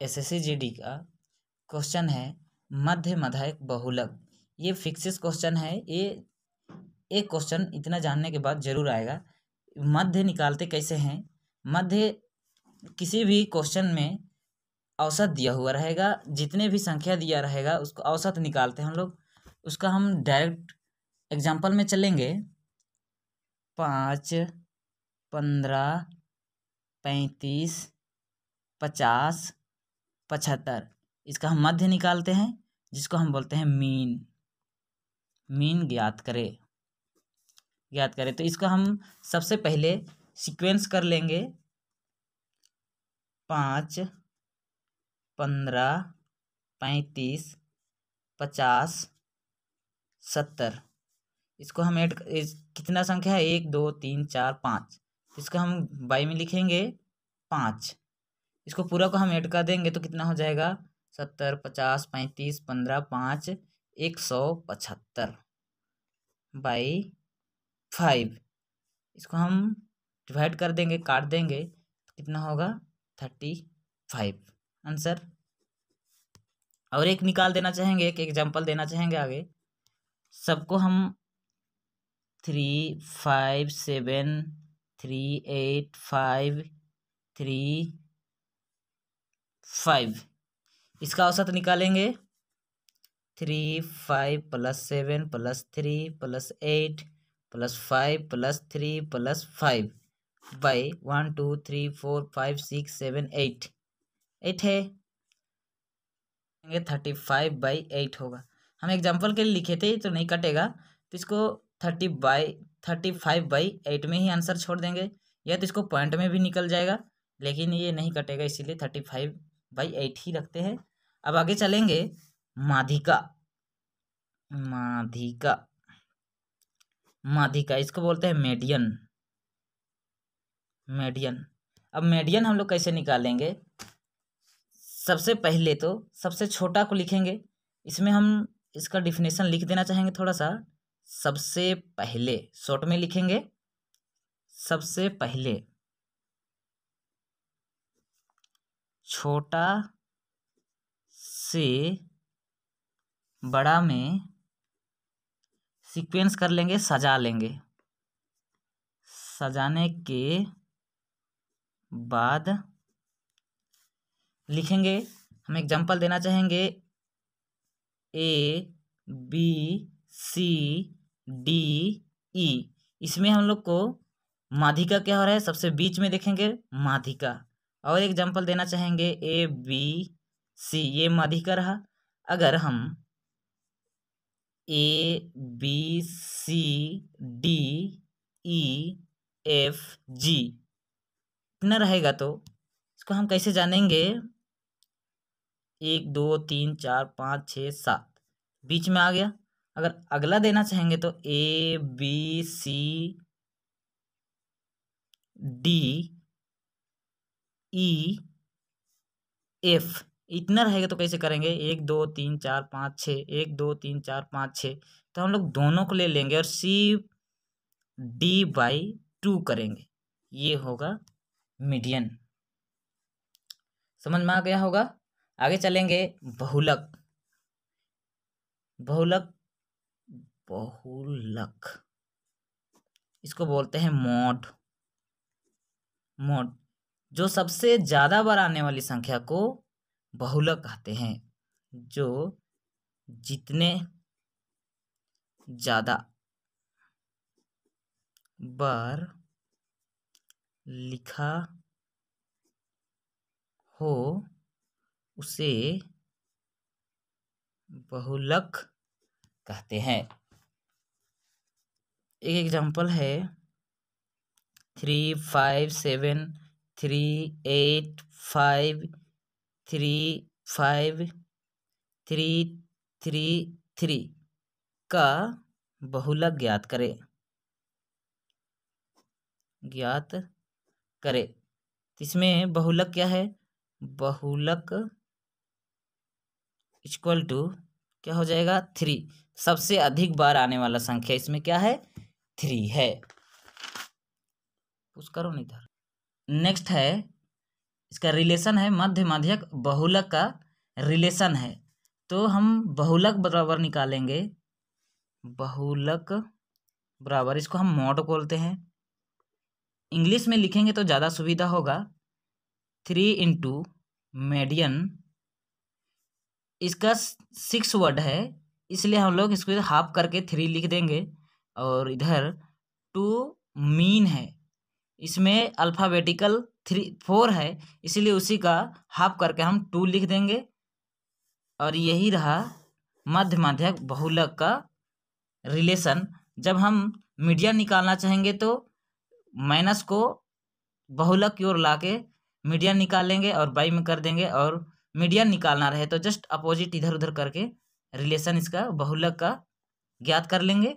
S S C G D का question है, मध्य मधायक बहुलक। ये फिक्सिस क्वेश्चन है, ये एक क्वेश्चन इतना जानने के बाद ज़रूर आएगा। मध्य निकालते कैसे हैं? मध्य किसी भी क्वेश्चन में औसत दिया हुआ रहेगा, जितने भी संख्या दिया रहेगा, उसको औसत निकालते हैं हम लोग। उसका हम डायरेक्ट एग्ज़ाम्पल में चलेंगे। पाँच, पंद्रह, पैंतीस, पचास पचहत्तर। इसका हम मध्य निकालते हैं, जिसको हम बोलते हैं मीन। मीन ज्ञात करें। ज्ञात करें। तो इसका हम सबसे पहले सीक्वेंस कर लेंगे। पाँच, पंद्रह, पैंतीस, पचास, सत्तर। इसको हम ऐड कितना संख्या है? एक, दो, तीन, चार, पाँच। इसको हम बाई में लिखेंगे पाँच। इसको पूरा को हम ऐड कर देंगे तो कितना हो जाएगा? सत्तर, पचास, पैंतीस, पंद्रह, पाँच, एक सौ पचहत्तर बाई फाइव इसको हम डिवाइड कर देंगे, काट देंगे तो कितना होगा? थर्टी फाइव आंसर और एक निकाल देना चाहेंगे, एक एग्जांपल देना चाहेंगे आगे। सबको हम three five seven three eight five three five इसका औसत निकालेंगे three five plus seven plus three plus eight plus five plus three plus five by one two three four five six seven eight eight है। Thirty five by eight होगा। हम example के लिए लिखे थे तो नहीं कटेगा। तो इसको thirty by thirty five by eight में ही आंसर छोड़ देंगे। या तो इसको पॉइंट में भी निकल जाएगा, लेकिन ये नहीं कटेगा, इसीलिए थर्टी फाइव बाई एट ही रखते हैं। अब आगे चलेंगे। माधिका। माधिका। माधिका, इसको बोलते हैं मेडियन। मेडियन। अब मेडियन हम लोग कैसे निकालेंगे? सबसे पहले तो सबसे छोटा को लिखेंगे। इसमें हम इसका डिफिनेशन लिख देना चाहेंगे थोड़ा सा सबसे पहले शॉर्ट में लिखेंगे। सबसे पहले। छोटा से बड़ा में सीक्वेंस कर लेंगे, सजा लेंगे। सजाने के बाद लिखेंगे, हम एग्जांपल देना चाहेंगे ए बी सी डी ई इसमें हम लोग को माधिका क्या हो रहा है? सबसे बीच में देखेंगे, माधिका। और एग्जांपल देना चाहेंगे ए बी सी ये माधिका रहा अगर हम A B C D E F G इतना रहेगा तो इसको हम कैसे जानेंगे? एक, दो, तीन, चार, पाँच छः सात, बीच में आ गया। अगर अगला देना चाहेंगे तो A B C D E F इतना रहेगा तो कैसे करेंगे? एक, दो, तीन, चार, पाँच छः एक, दो, तीन, चार, पाँच छः तो हम लोग दोनों को ले लेंगे और सी डी बाई टू करेंगे। ये होगा मीडियन समझ में आ गया होगा? आगे चलेंगे बहुलक। बहुलक बहुलक। इसको बोलते हैं मोड मोड जो सबसे ज़्यादा बार आने वाली संख्या को बहुलक कहते हैं, जो जितने ज़्यादा बार लिखा हो, उसे बहुलक कहते हैं। एक एग्जांपल है three five seven three eight five three five three three three का बहुलक ज्ञात करें। ज्ञात करें। इसमें बहुलक क्या है? बहुलक इक्वल टू क्या हो जाएगा? थ्री सबसे अधिक बार आने वाला संख्या इसमें क्या है? थ्री है। पुश करो नहीं इधर नेक्स्ट है, इसका रिलेशन है मध्य माध्यक बहुलक का रिलेशन है। तो हम बहुलक बराबर निकालेंगे। बहुलक बराबर, इसको हम मॉड बोलते हैं। इंग्लिश में लिखेंगे तो ज़्यादा सुविधा होगा। थ्री इंटू मेडियन इसका सिक्स वर्ड है। इसलिए हम लोग इसको हाफ़ करके थ्री लिख देंगे। और इधर टू मीन है। इसमें अल्फ़ाबेटिकल थ्री फोर है, इसीलिए उसी का हाफ़ करके हम टू लिख देंगे। और यही रहा मध्य माध्यक बहुलक का रिलेशन जब हम मीडियन निकालना चाहेंगे तो माइनस को बहुलक की ओर ला के मीडियन निकालेंगे और बाई में कर देंगे और मीडियन निकालना रहे तो जस्ट अपोजिट इधर उधर करके रिलेशन इसका बहुलक का ज्ञात कर लेंगे।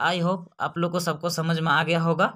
आई होप आप लोग को सबको समझ में आ गया होगा।